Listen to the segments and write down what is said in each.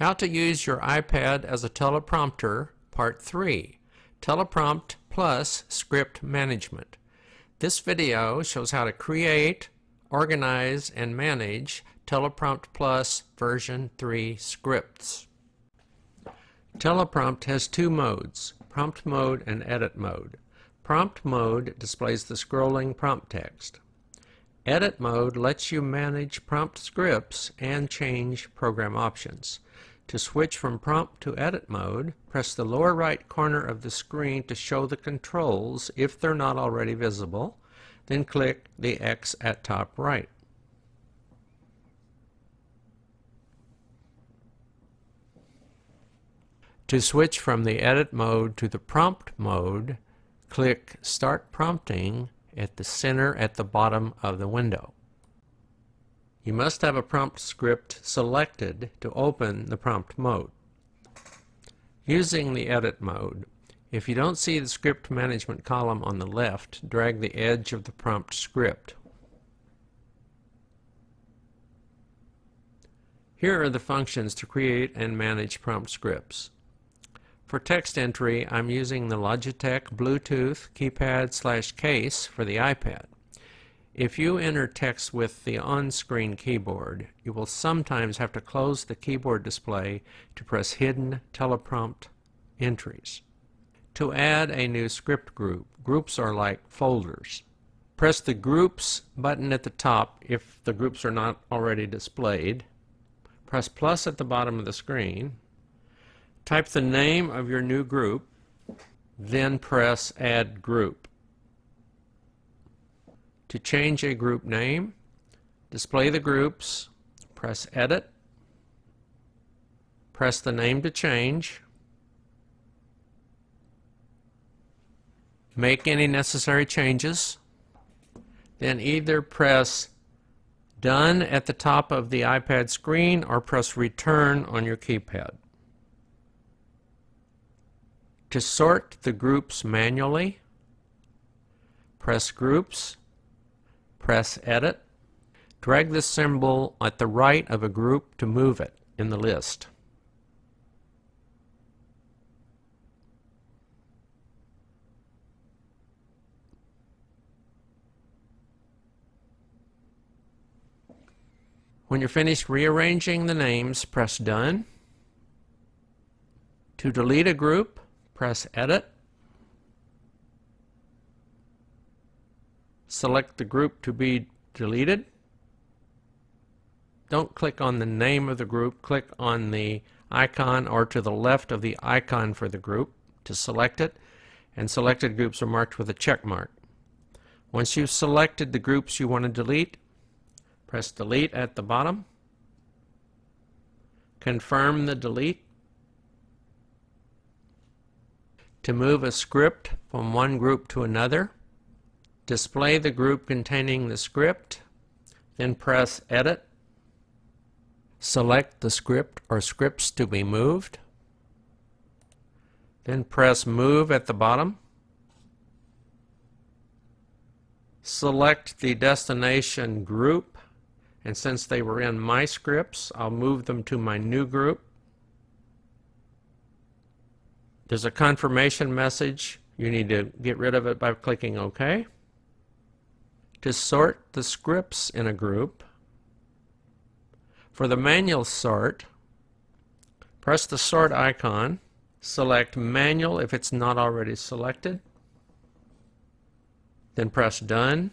How to use your iPad as a teleprompter, Part 3, Teleprompt plus Script Management. This video shows how to create, organize, and manage Teleprompt Plus version 3 scripts. Teleprompt has two modes, prompt mode and edit mode. Prompt mode displays the scrolling prompt text. Edit mode lets you manage prompt scripts and change program options. To switch from prompt to edit mode, press the lower right corner of the screen to show the controls if they're not already visible, then click the X at top right. To switch from the edit mode to the prompt mode, click Start Prompting at the center at the bottom of the window. You must have a prompt script selected to open the prompt mode. Using the edit mode, if you don't see the script management column on the left, drag the edge of the prompt script. Here are the functions to create and manage prompt scripts. For text entry, I'm using the Logitech Bluetooth keypad slash case for the iPad. If you enter text with the on-screen keyboard, you will sometimes have to close the keyboard display to press hidden teleprompt entries. To add a new script group, groups are like folders. Press the Groups button at the top if the groups are not already displayed. Press plus at the bottom of the screen. Type the name of your new group, then press Add Group. To change a group name, display the groups, press Edit, press the name to change, make any necessary changes, then either press Done at the top of the iPad screen or press Return on your keypad. To sort the groups manually, press Groups, press Edit. Drag the symbol at the right of a group to move it in the list. When you're finished rearranging the names, press Done. To delete a group, press Edit. Select the group to be deleted. Don't click on the name of the group, click on the icon or to the left of the icon for the group to select it, and selected groups are marked with a check mark. Once you've selected the groups you want to delete, press delete at the bottom, confirm the delete. To move a script from one group to another, display the group containing the script, then press Edit. Select the script or scripts to be moved. Then press Move at the bottom. Select the destination group, and since they were in my scripts, I'll move them to my new group. There's a confirmation message. You need to get rid of it by clicking OK to sort the scripts in a group. For the manual sort, press the sort icon, select manual if it's not already selected, then press done.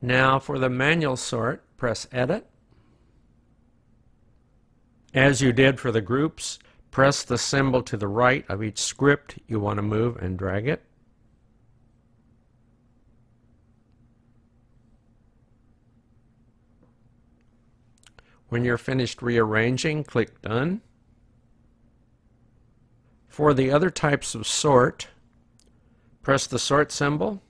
Now for the manual sort, press edit. As you did for the groups, press the symbol to the right of each script you want to move and drag it. When you're finished rearranging, click Done. For the other types of sort, press the sort symbol.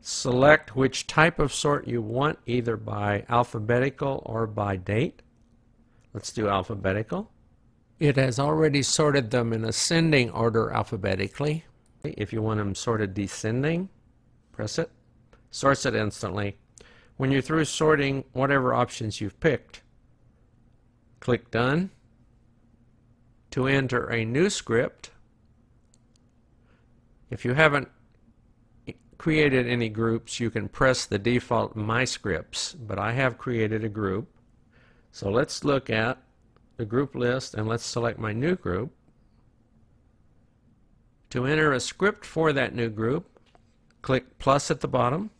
Select which type of sort you want, either by alphabetical or by date. Let's do alphabetical. It has already sorted them in ascending order alphabetically. If you want them sorted descending, press it. Sorts it instantly. When you're through sorting whatever options you've picked, Click Done. To enter a new script, if you haven't created any groups, you can press the default My Scripts, but I have created a group. So let's look at the group list and let's select my new group. To enter a script for that new group, click plus at the bottom,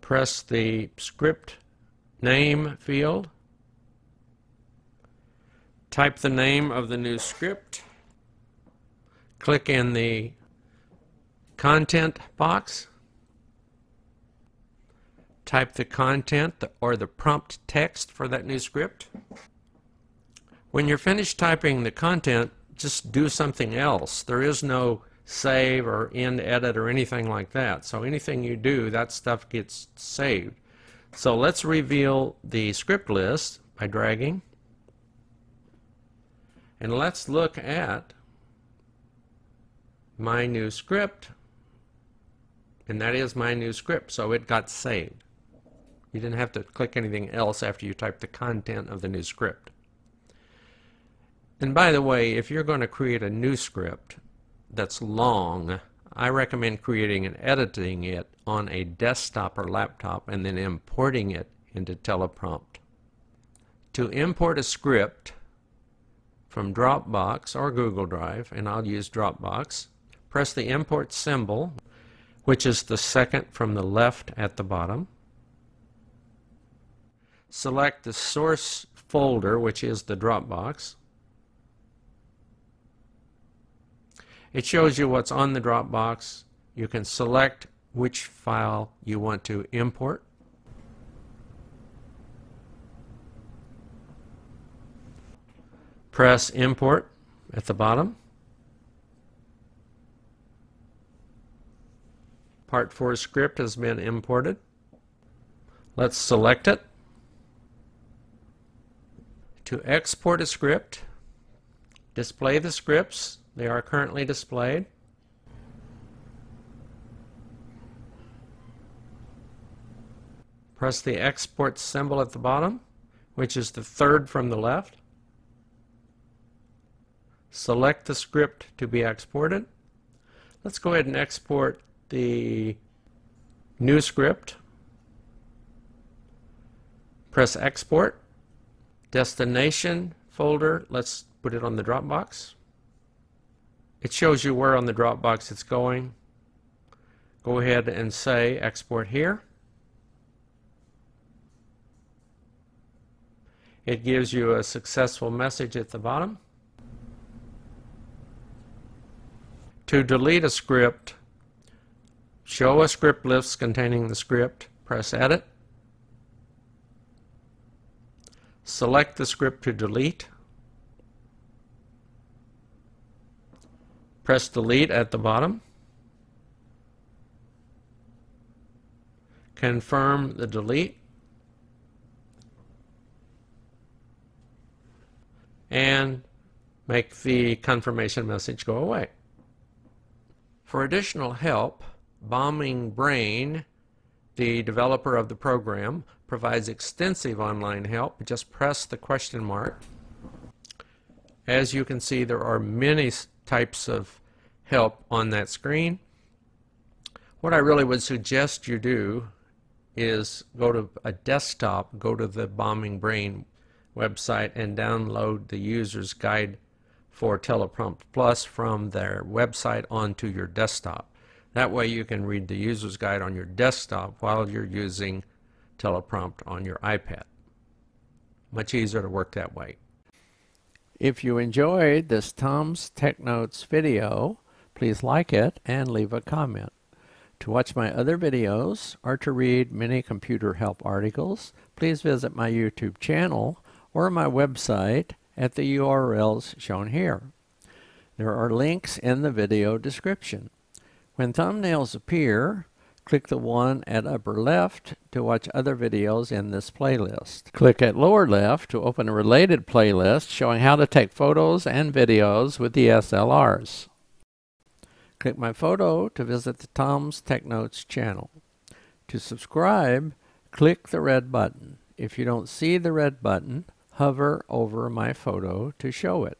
press the script name field, type the name of the new script, click in the content box, type the content or the prompt text for that new script. When you're finished typing the content, just do something else. There is no save or end edit or anything like that. So anything you do, that stuff gets saved. So let's reveal the script list by dragging. And let's look at my new script. And that is my new script, so it got saved. You didn't have to click anything else after you typed the content of the new script. And by the way, if you're going to create a new script that's long, I recommend creating and editing it on a desktop or laptop and then importing it into teleprompt. To import a script from Dropbox or Google Drive, and I'll use Dropbox, press the import symbol, which is the second from the left at the bottom. Select the source folder, which is the Dropbox. It shows you what's on the Dropbox. You can select which file you want to import. Press import at the bottom. Part 4 script has been imported. Let's select it. To export a script, display the scripts. They are currently displayed. Press the export symbol at the bottom, which is the third from the left. Select the script to be exported. Let's go ahead and export the new script. Press export. Destination folder, let's put it on the Dropbox. It shows you where on the Dropbox it's going. Go ahead and say export here. It gives you a successful message at the bottom. To delete a script, show a script list containing the script, press Edit. Select the script to delete. Press Delete at the bottom. Confirm the delete. and make the confirmation message go away. For additional help, Bombing Brain, the developer of the program, provides extensive online help. Just press the question mark. As you can see, there are many types of help on that screen. What I really would suggest you do is go to a desktop, go to the Bombing Brain website and download the user's guide for Teleprompt Plus from their website onto your desktop. That way you can read the user's guide on your desktop while you're using Teleprompt on your iPad. Much easier to work that way. If you enjoyed this Tom's Tech Notes video, please like it and leave a comment. To watch my other videos or to read many computer help articles, please visit my YouTube channel or my website at the URLs shown here. There are links in the video description. When thumbnails appear, click the one at upper left to watch other videos in this playlist. Click at lower left to open a related playlist showing how to take photos and videos with DSLRs. Click my photo to visit the Tom's Tech Notes channel. To subscribe, click the red button. If you don't see the red button, hover over my photo to show it.